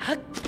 はっ。